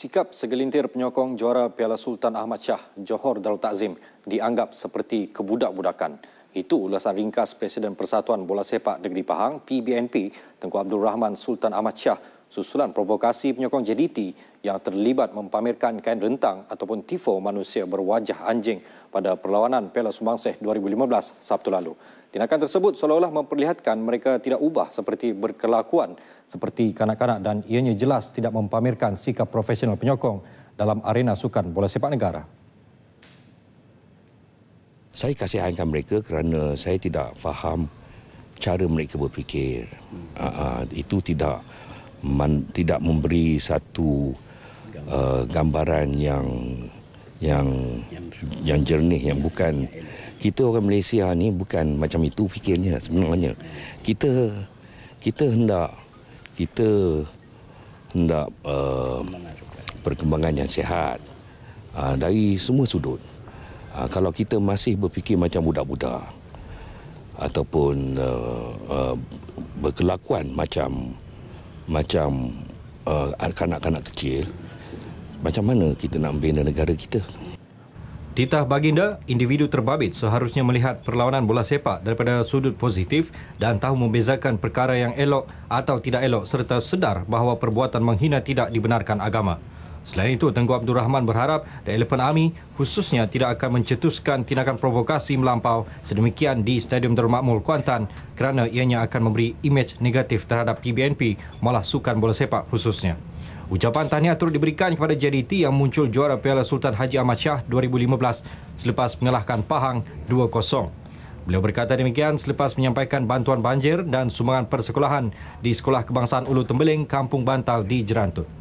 Sikap segelintir penyokong juara Piala Sultan Ahmad Shah Johor Darul Takzim dianggap seperti kebudak-budakan. Itu ulasan ringkas Presiden Persatuan Bola Sepak Negeri Pahang PBNP Tengku Abdul Rahman Sultan Ahmad Shah susulan provokasi penyokong JDT yang terlibat mempamerkan kain rentang ataupun tifo manusia berwajah anjing pada perlawanan Piala Sumbangsih 2015 Sabtu lalu. Tindakan tersebut seolah-olah memperlihatkan mereka tidak ubah seperti berkelakuan seperti kanak-kanak dan ianya jelas tidak mempamerkan sikap profesional penyokong dalam arena sukan bola sepak negara. Saya kasihankan mereka kerana saya tidak faham cara mereka berfikir. Uh, itu tidak man, tidak memberi satu uh, gambaran yang yang yang jernih yang bukan kita orang Malaysia ni bukan macam itu fikirnya sebenarnya. Kita kita hendak kita hendak uh, perkembangan yang sihat uh, dari semua sudut. Uh, kalau kita masih berfikir macam budak-budak ataupun uh, uh, berkelakuan macam macam uh, kanak-kanak kecil, macam mana kita nak membina negara kita? Titah baginda, individu terbabit seharusnya melihat perlawanan bola sepak daripada sudut positif dan tahu membezakan perkara yang elok atau tidak elok serta sedar bahawa perbuatan menghina tidak dibenarkan agama. Selain itu, Tengku Abdul Rahman berharap The Elephant Army khususnya tidak akan mencetuskan tindakan provokasi melampau sedemikian di Stadium Darul Makmul Kuantan kerana ianya akan memberi imej negatif terhadap PBNP malah sukan bola sepak khususnya. Ucapan tahniah turut diberikan kepada JDT yang muncul juara Piala Sultan Haji Ahmad Shah 2015 selepas mengalahkan Pahang 2-0. Beliau berkata demikian selepas menyampaikan bantuan banjir dan sumbangan persekolahan di Sekolah Kebangsaan Ulu Tembeling, Kampung Bantal di Jerantut.